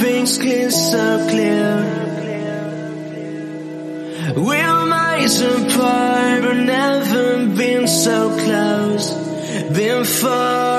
things clear so clear. We're miles apart but never been so close. Been far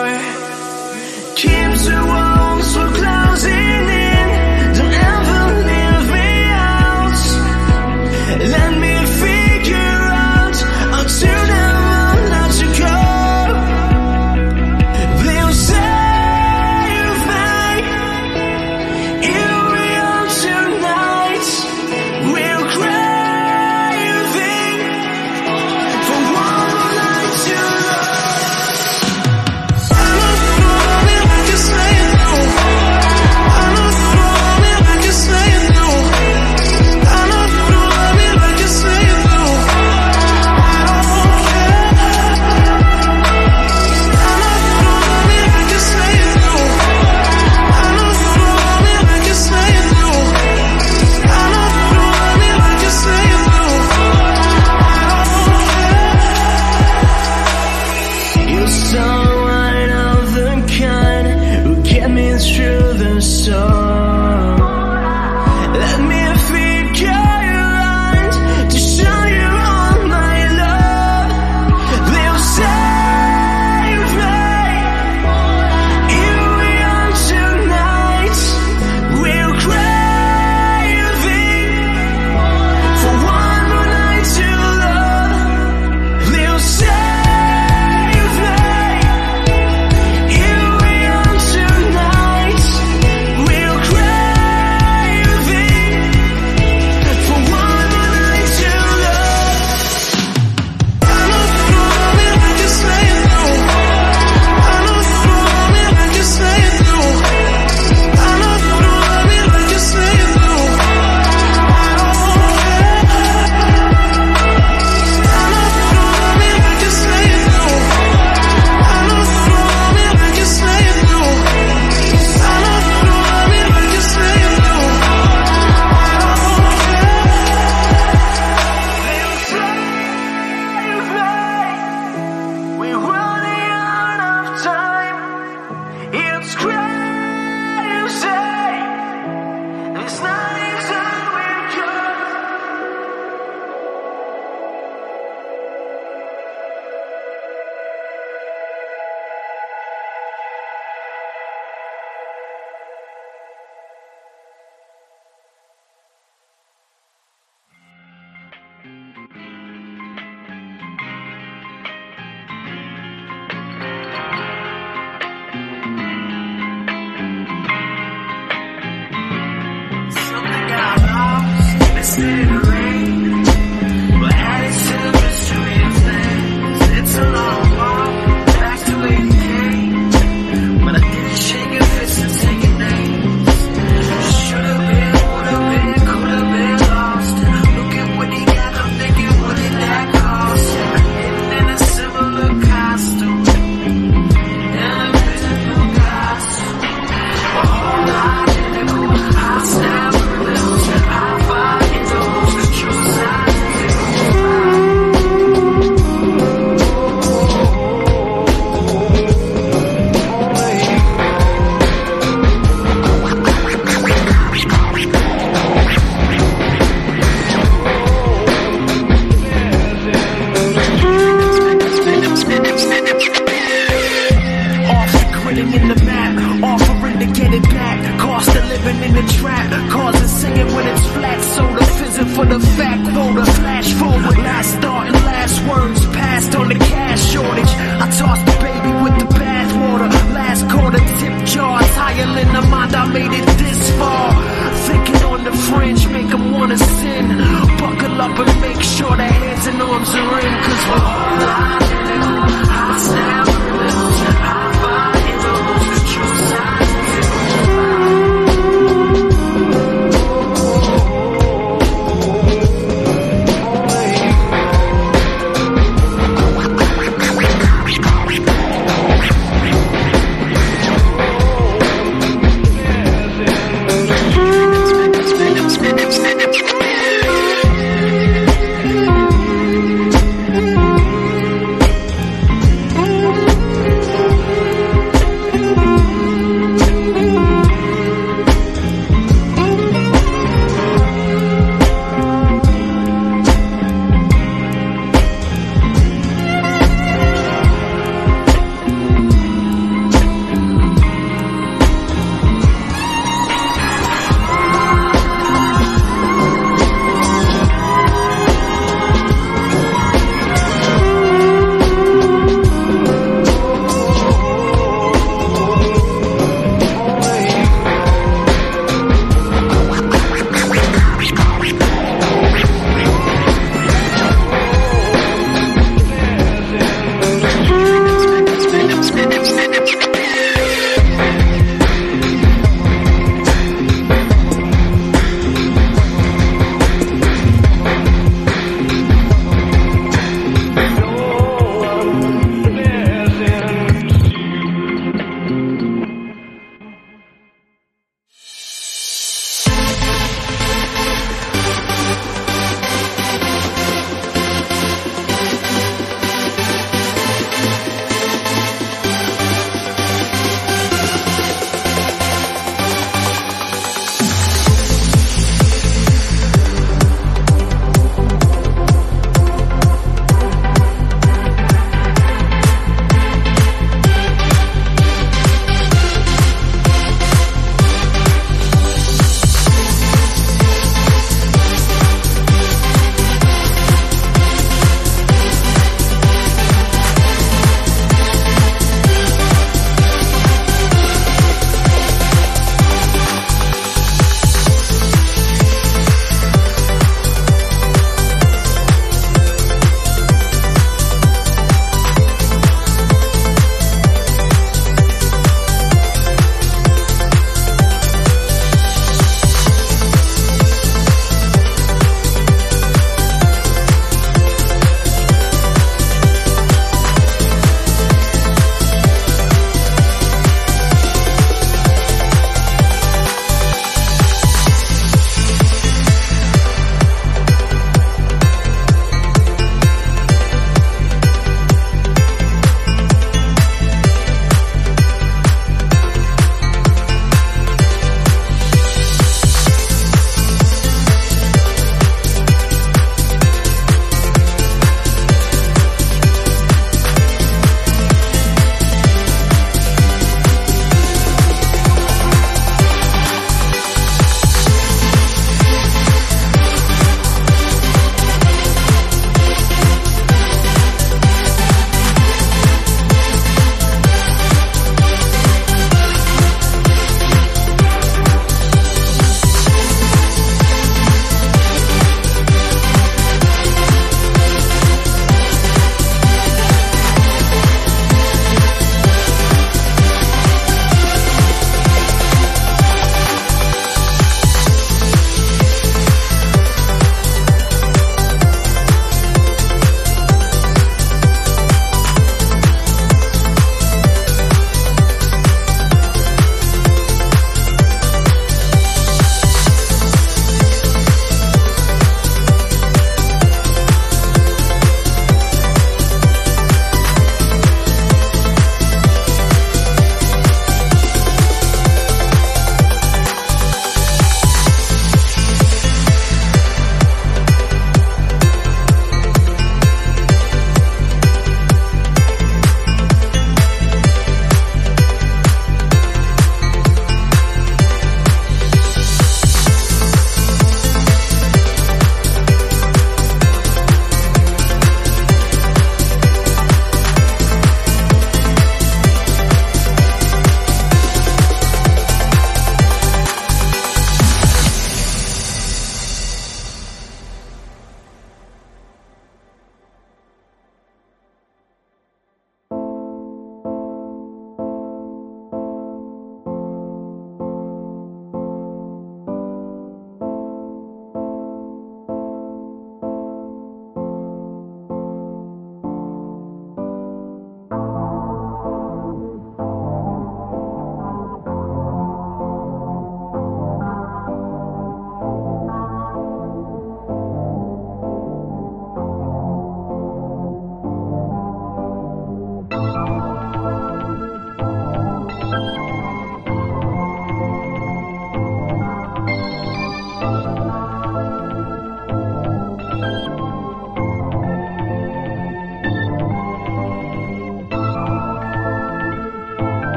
see you.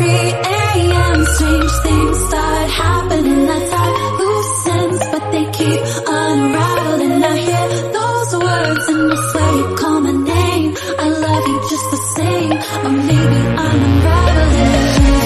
a.m. Strange things start happening. I but they keep unraveling. I hear those words and I swear you call my name. I love you just the same, or maybe I'm unraveling.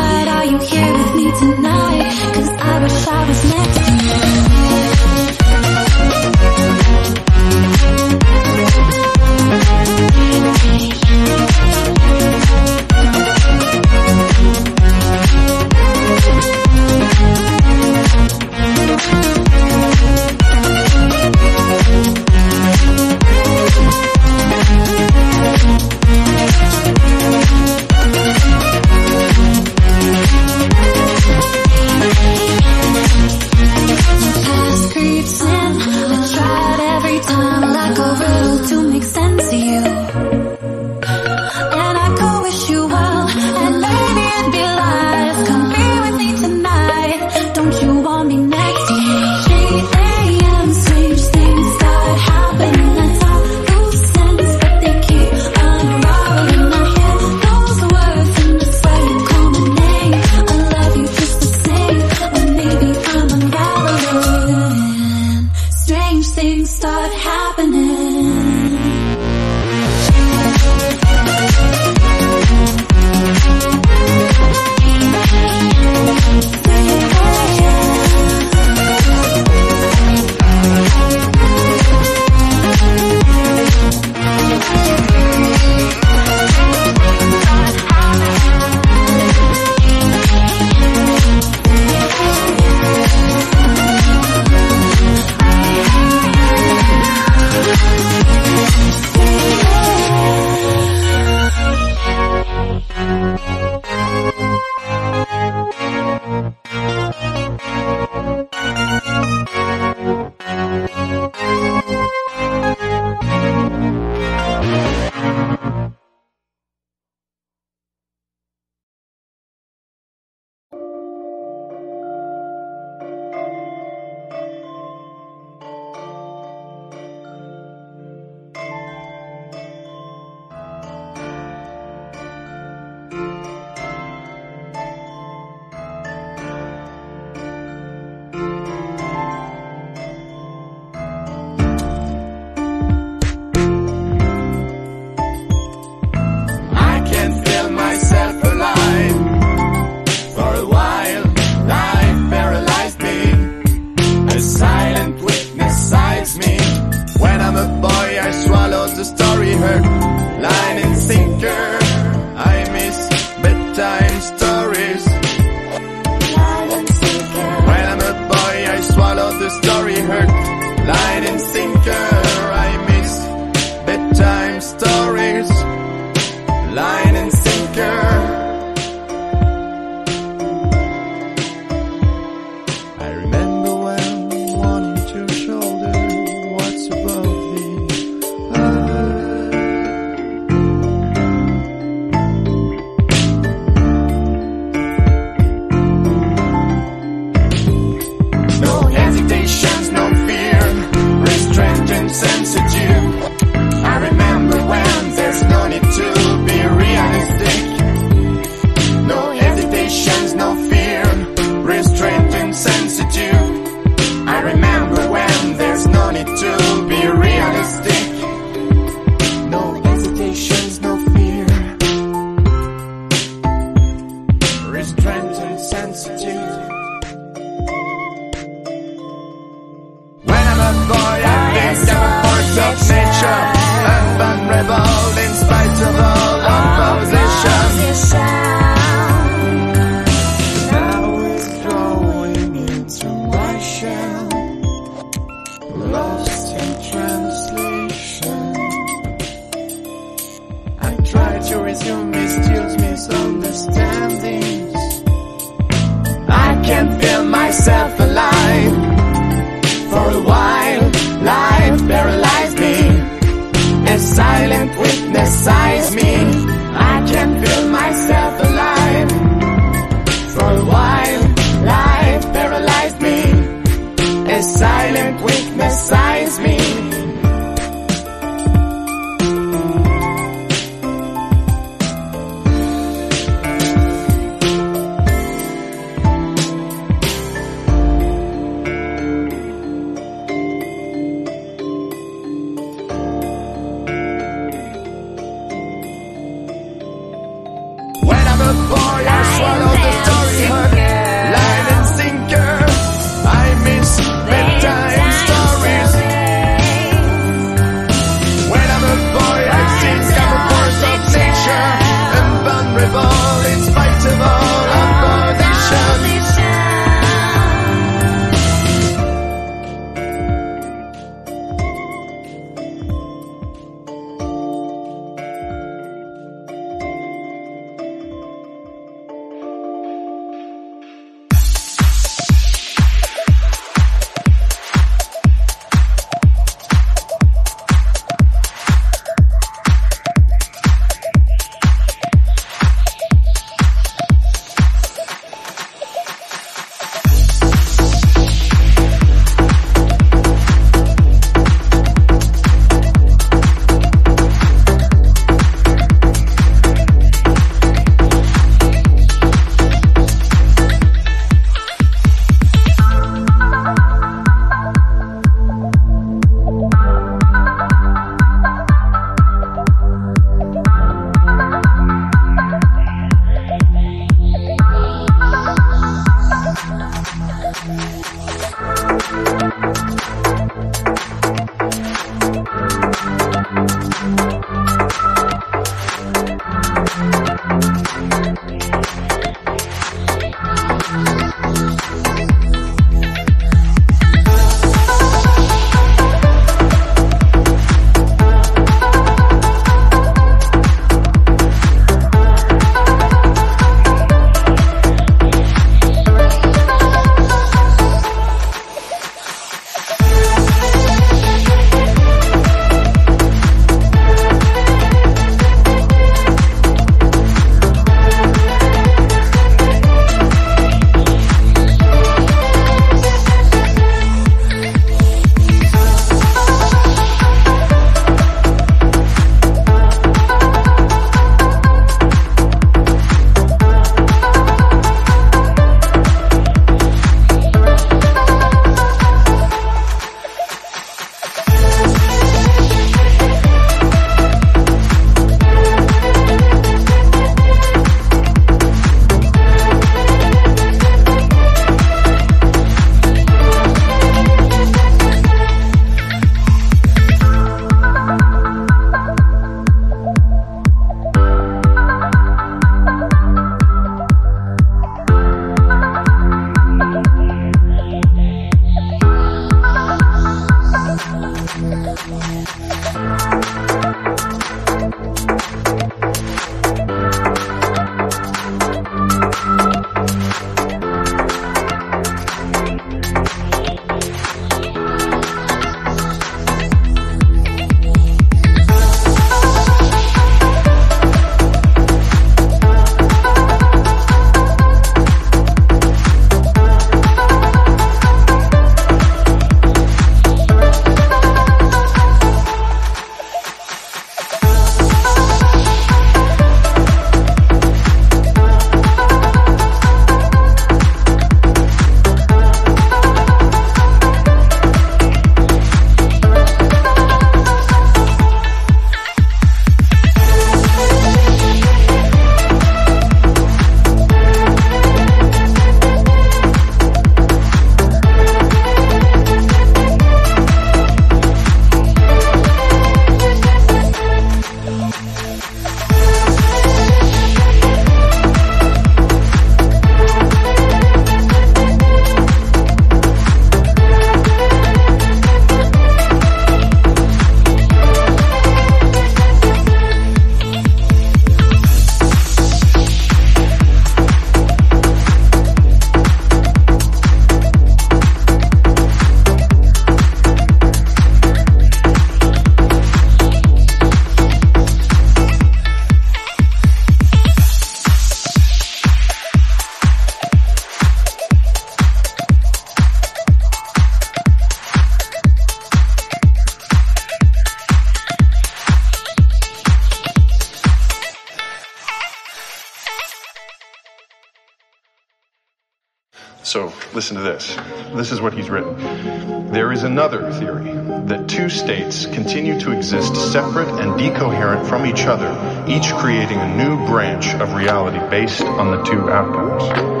Listen to this. This is what he's written. There is another theory that two states continue to exist separate and decoherent from each other, each creating a new branch of reality based on the two outcomes.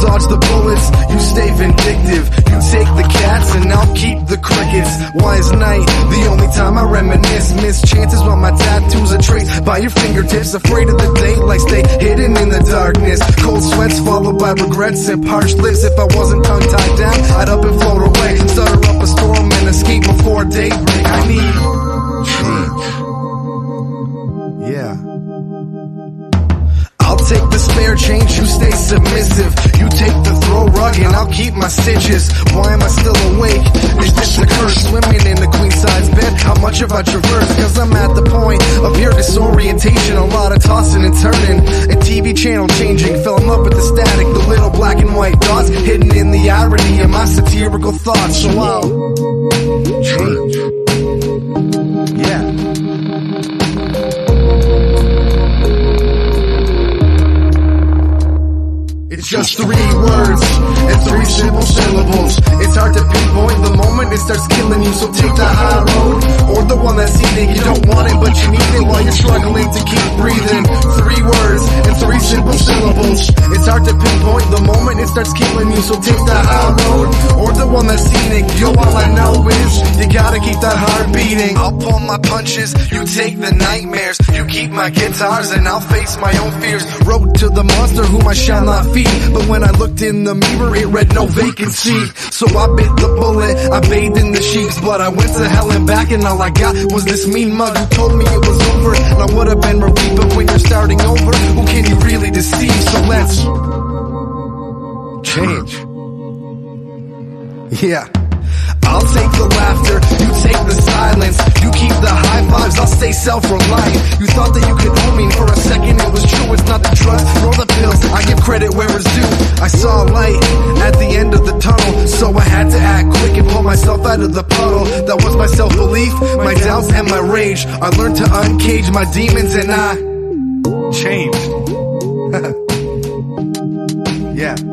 Dodge the bullets, you stay vindictive. You take the cats and I'll keep the crickets. Why is night the only time I reminisce? Miss chances while my tattoos are traced by your fingertips. Afraid of the daylight, stay hidden in the darkness. Cold sweats followed by regrets and parched lips. If I wasn't tongue tied down, I'd up and float away. Stutter up a storm and escape before daybreak. I need take the spare change, you stay submissive. You take the throw rug and I'll keep my stitches. Why am I still awake? Is this a curse? Swimming in the queen size bed? How much have I traversed? Cause I'm at the point of pure disorientation. A lot of tossing and turning. A TV channel changing. Fell in love with the static. The little black and white dots hidden in the irony of my satirical thoughts. So I'll change. Three words and three simple syllables. Hard to pinpoint the moment it starts killing you. So take the high road or the one that's eating. You don't want it, but you need it while you're struggling to keep breathing. Three words and three simple syllables. It's hard to pinpoint the moment it starts killing you. So take the high road or the one that's scenic. Yo, all I know is you gotta keep that heart beating. I'll pull my punches, you take the nightmares. You keep my guitars and I'll face my own fears. Road to the monster whom I shall not feed. But when I looked in the mirror, it read no vacancy. So I bit the bullet, I bathed in the sheets. But I went to hell and back, and all I got was this mean mug who told me it was over. And I would have been relieved, but when you're starting over, who can you really deceive? So let's change. Yeah. I'll take the laughter, you take the silence. You keep the high vibes, I'll stay self-reliant. You thought that you could own me for a second, it was true. It's not the drugs nor the pills. I give credit where it's due. I saw light out of the puddle. That was my self-belief, my doubts, and my rage. I learned to uncage my demons, and I changed. yeah.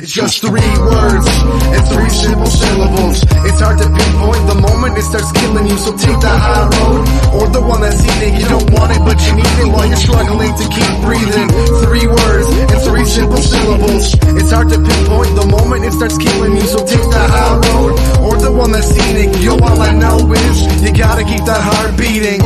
It's just three words and three simple syllables. It's hard to pinpoint the moment it starts killing you. So take the high road or the one that's eating. You don't want it, but you need it while you're struggling to keep breathing. Three words and three simple syllables. It's hard to pinpoint the moment it starts killing you. So take the high road or the one that's eating. Yo, all I know is you gotta keep that heart beating.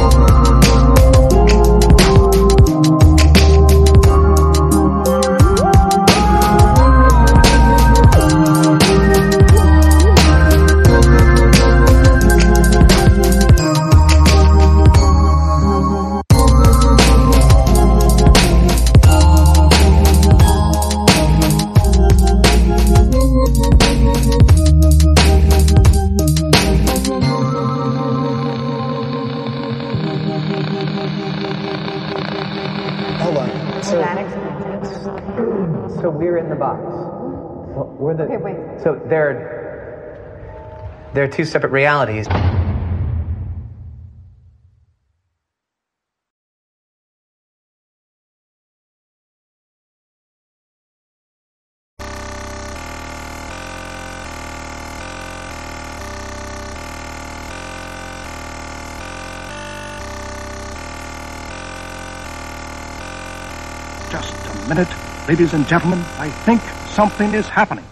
There are two separate realities. Just a minute, ladies and gentlemen. I think something is happening.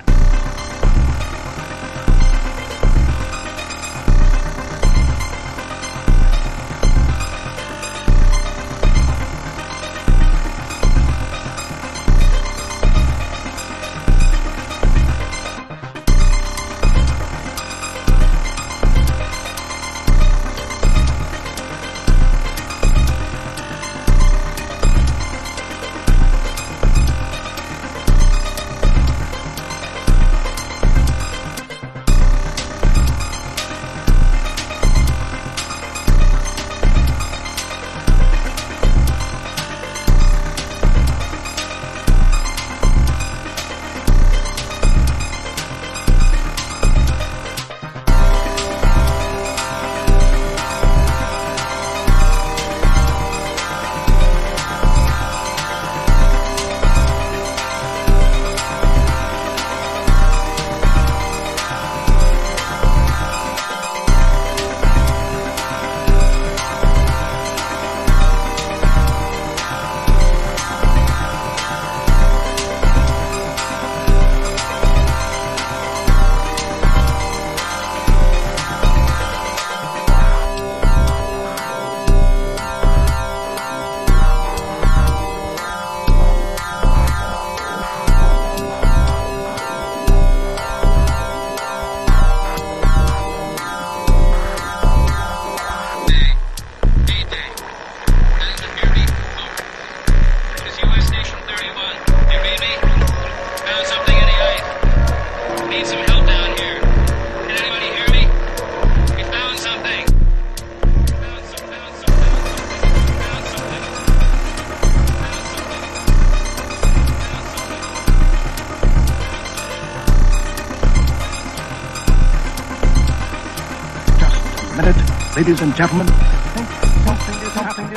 Ladies and gentlemen, something is happening.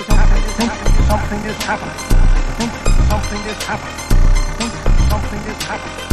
Something is happening. Something is happening. Something is happening.